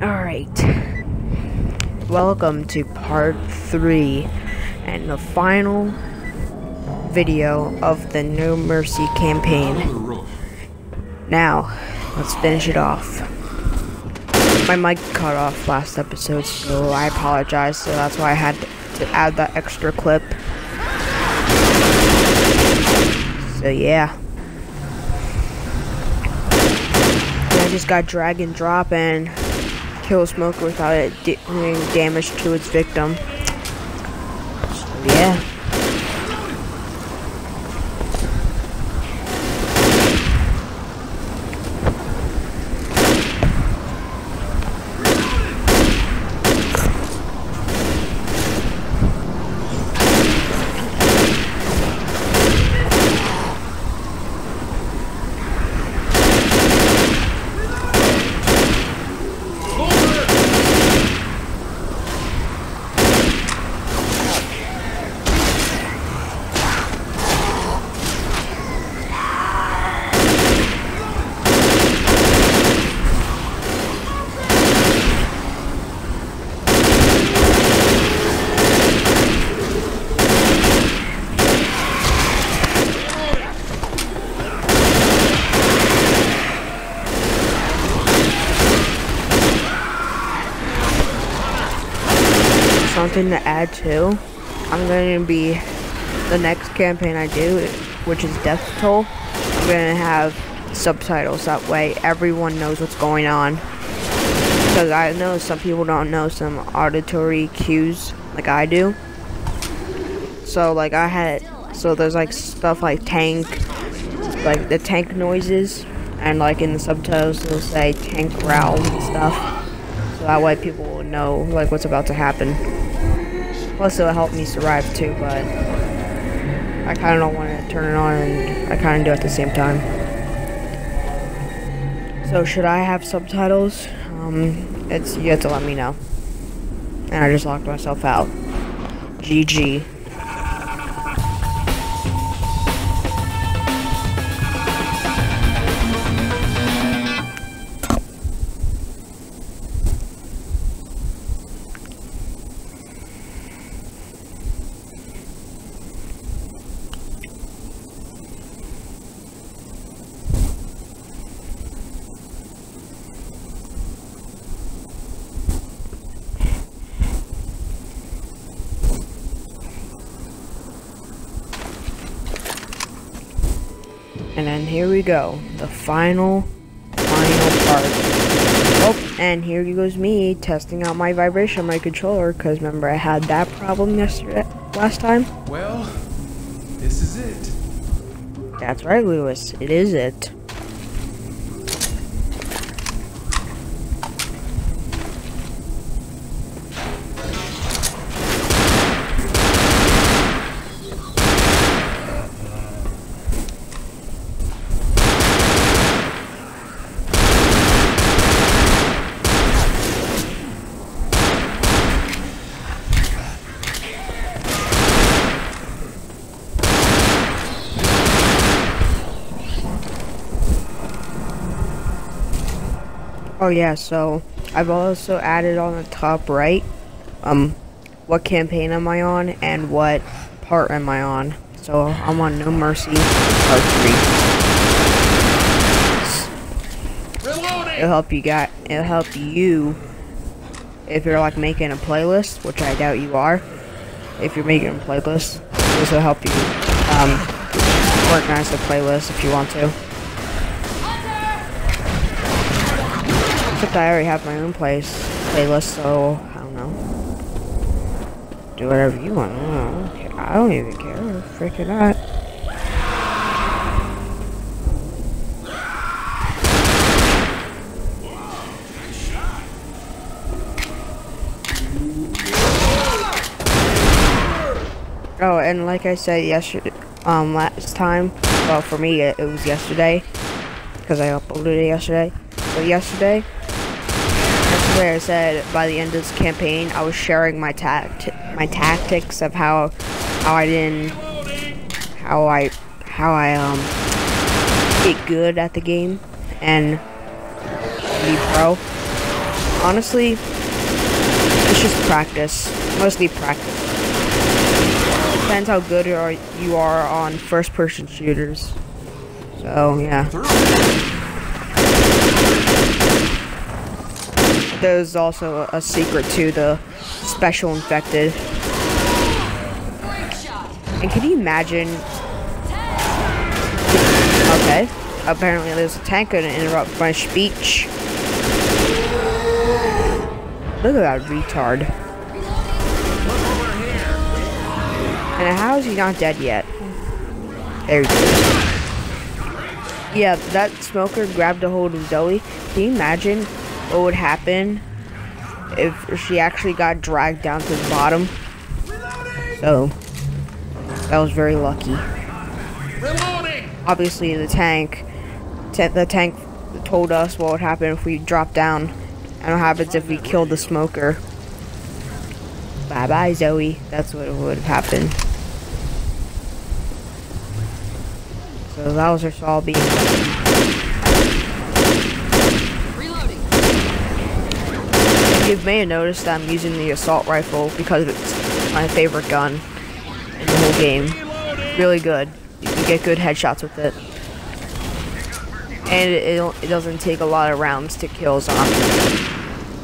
Alright. Welcome to part 3 and the final video of the No Mercy campaign. Now, let's finish it off. My mic cut off last episode, so I apologize, so that's why I had to add that extra clip. So yeah. I just got drag and drop and kill smoker without it doing damage to its victim. Yeah. Something to add to. I'm going to be the next campaign I do, which is Death Toll. I'm going to have subtitles that way everyone knows what's going on. Because I know some people don't know some auditory cues like I do. So like I had, so there's like stuff like tank, like the tank noises, and like in the subtitles they'll say tank growl and stuff. So that way people will know like what's about to happen. Plus, it'll help me survive too, but I kind of don't want to turn it on and I kind of do at the same time. So, should I have subtitles? Um, it's, you have to let me know. And I just locked myself out. GG. And then here we go, the final, final part. Oh, and here goes me testing out my vibration on my controller, because remember I had that problem yesterday, last time? Well, this is it. That's right, Louis, it is it. Oh yeah, so I've also added on the top right, um, what campaign am I on and what part am I on. So I'm on No Mercy Part 3. It'll help you get, it'll help you if you're like making a playlist, which I doubt you are. If you're making a playlist, this will help you um, organize the playlist if you want to. Except I already have my own place playlist, so I don't know. Do whatever you want. I don't. I don't even care. Freaking not. Oh, and like I said yesterday, um, last time, well, for me, it, it was yesterday, because I uploaded it yesterday. But yesterday, I said by the end of this campaign, I was sharing my tact my tactics of how how I didn't how I how I um get good at the game and be pro. Honestly, it's just practice. Mostly practice. Depends how good you are on first-person shooters. So, yeah. There's also a secret to the special infected. And can you imagine? Okay. Apparently there's a tank gonna interrupt my speech. Look at that retard. And how is he not dead yet? There he goes. Yeah, that smoker grabbed a hold of Zoe. Can you imagine what would happen if she actually got dragged down to the bottom? So, that was very lucky. Obviously, the tank, the tank told us what would happen if we dropped down, and what happens if we killed the smoker. Bye bye, Zoe. That's what would have happened. So that was her saw being. You may have noticed that I'm using the assault rifle because it's my favorite gun in the whole game. Really good. You can get good headshots with it. And it, it, it doesn't take a lot of rounds to kill zombies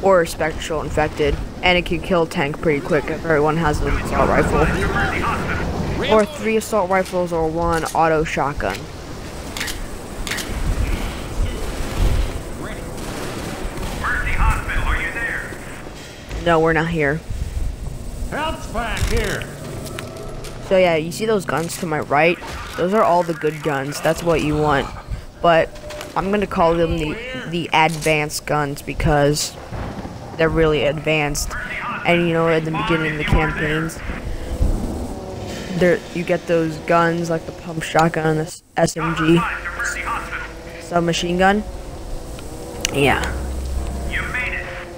or spectral infected. And it can kill tank pretty quick if everyone has an assault rifle. Or three assault rifles or one auto shotgun. No, we're not here. Help's back here. So yeah, you see those guns to my right? Those are all the good guns. That's what you want. But I'm gonna call them the the advanced guns because they're really advanced. And you know, at the beginning of the campaigns, there you get those guns like the pump shotgun, the SMG, submachine gun. Yeah.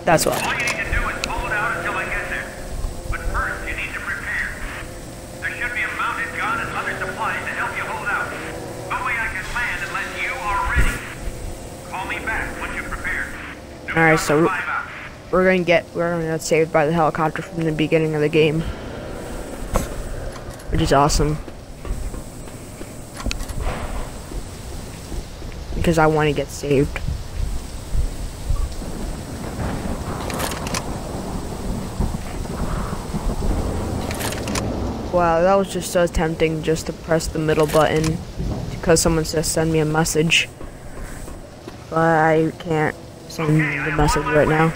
That's what. Alright, so we're gonna get we're gonna get saved by the helicopter from the beginning of the game which is awesome. Because I want to get saved. Wow, that was just so tempting just to press the middle button because someone says send me a message. But I can't send the message right now.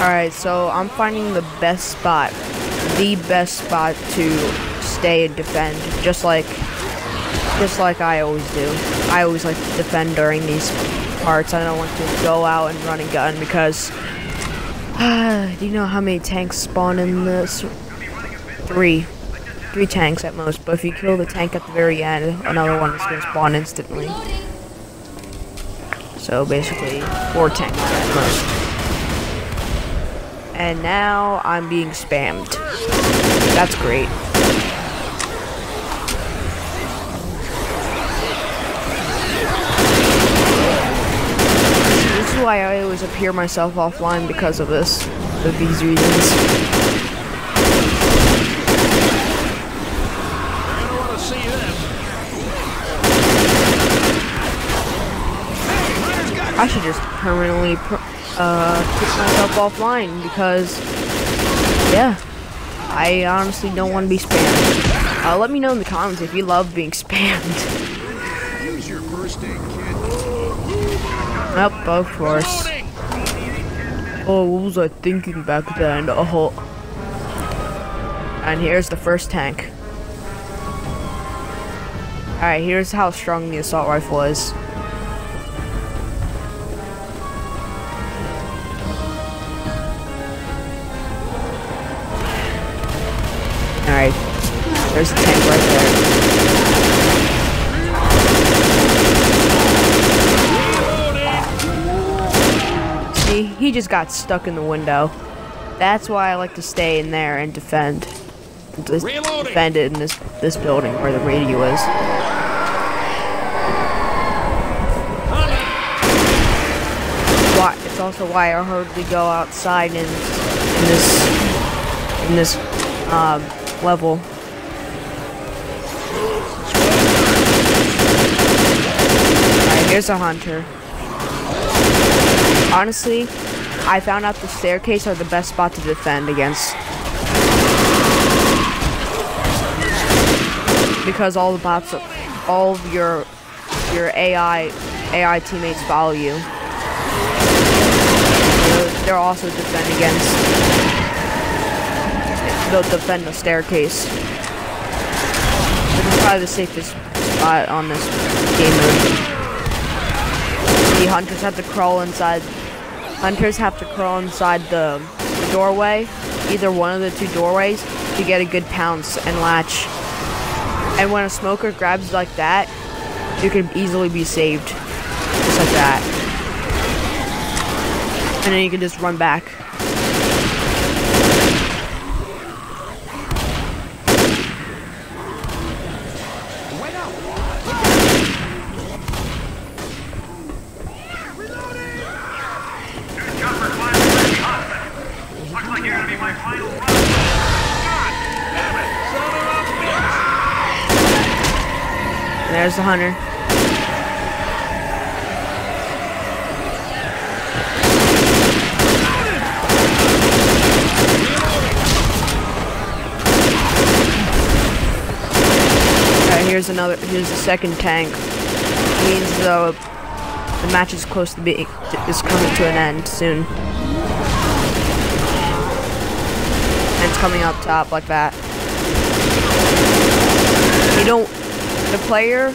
Alright, so I'm finding the best spot, the best spot to stay and defend, just like, just like I always do. I always like to defend during these parts. I don't want to go out and run and gun because, uh, do you know how many tanks spawn in this? Three. Three tanks at most, but if you kill the tank at the very end, another one is going to spawn instantly. So basically, four tanks at most and now I'm being spammed. That's great. This is why I always appear myself offline because of this, for these reasons. I should just permanently uh, keep myself offline because, yeah, I honestly don't want to be spammed. Uh, let me know in the comments if you love being spammed. Use your first aid kit. Yep, of course. Oh, what was I thinking back then? Oh. And here's the first tank. Alright, here's how strong the assault rifle is. There's a tank right there. See, he just got stuck in the window. That's why I like to stay in there and defend. Just defend it in this this building where the radio is. Why? It's also why I hardly go outside in in this in this um, level. Alright, here's a hunter. Honestly, I found out the staircase are the best spot to defend against. Because all the bots, all of your your AI AI teammates follow you. They're- also defend against. They'll defend the staircase. This is probably the safest spot on this game mode. The hunters have to crawl inside. Hunters have to crawl inside the, doorway, either one of the two doorways, to get a good pounce and latch. And when a smoker grabs like that, you can easily be saved, just like that. And then you can just run back. There's the hunter. Alright, here's another. Here's the second tank. means the the match is close to being is coming to an end soon. And it's coming up top like that. You don't. The player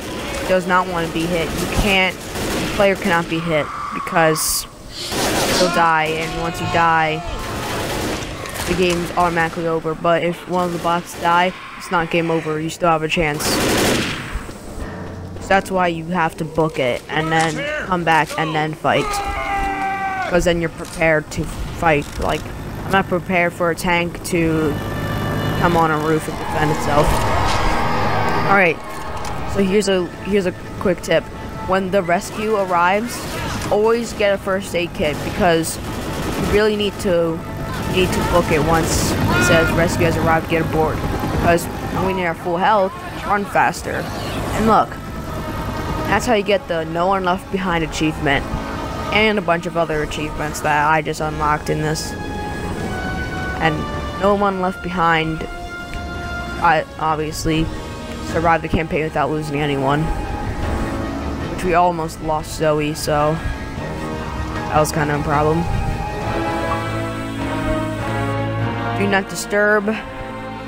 does not want to be hit. You can't. The player cannot be hit because he'll die, and once you die, the game's automatically over. But if one of the bots die, it's not game over. You still have a chance. So that's why you have to book it and then come back and then fight. Because then you're prepared to fight. Like, I'm not prepared for a tank to come on a roof and defend itself. Alright, so here's a here's a quick tip. When the rescue arrives, always get a first aid kit because you really need to need to book it once it says rescue has arrived, get aboard. Because when you're at full health, run faster. And look, that's how you get the No One Left Behind achievement. And a bunch of other achievements that I just unlocked in this. And No One Left Behind, I obviously survived the campaign without losing anyone. Which we almost lost Zoe, so that was kind of a problem. Do not disturb.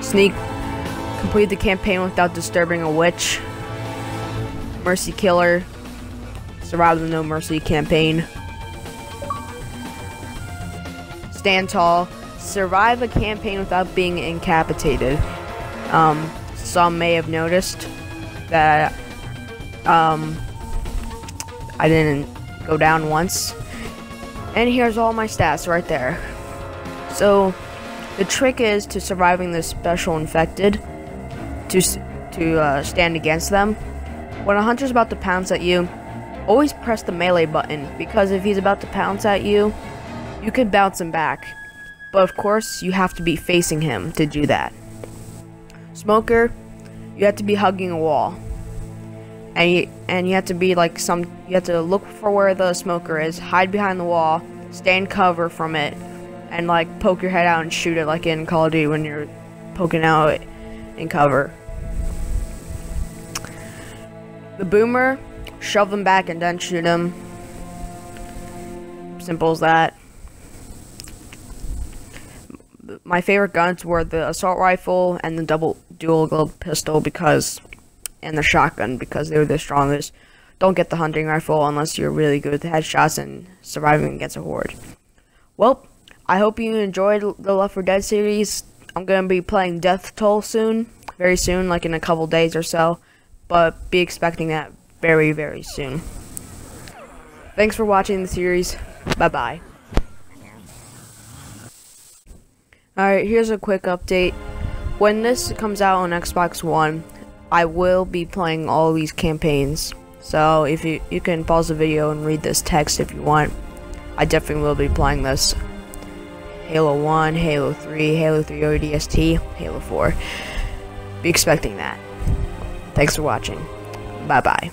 Sneak. Complete the campaign without disturbing a witch. Mercy Killer. Survive the No Mercy campaign. Stand tall. Survive a campaign without being incapacitated. Um, some may have noticed that um, I didn't go down once. And here's all my stats right there. So, the trick is to surviving the special infected to to uh, stand against them. When a hunter's about to pounce at you, always press the melee button because if he's about to pounce at you, you can bounce him back. But of course, you have to be facing him to do that. Smoker, you have to be hugging a wall. And you, and you have to be like some you have to look for where the smoker is, hide behind the wall, stand cover from it, and like poke your head out and shoot it like in Call of Duty when you're poking out in cover. The boomer, shove them back and then shoot them. Simple as that. My favorite guns were the assault rifle and the double dual globe pistol because, and the shotgun because they were the strongest. Don't get the hunting rifle unless you're really good with headshots and surviving against a horde. Well, I hope you enjoyed the Left 4 Dead series. I'm gonna be playing Death Toll soon. very soon, like in a couple days or so. But be expecting that very, very soon. Thanks for watching the series. Bye bye. Alright, here's a quick update. When this comes out on Xbox One, I will be playing all these campaigns. So if you you can pause the video and read this text if you want. I definitely will be playing this. Halo 1, Halo 3, Halo 3 ODST, Halo 4. Be expecting that. Thanks for watching. Bye bye.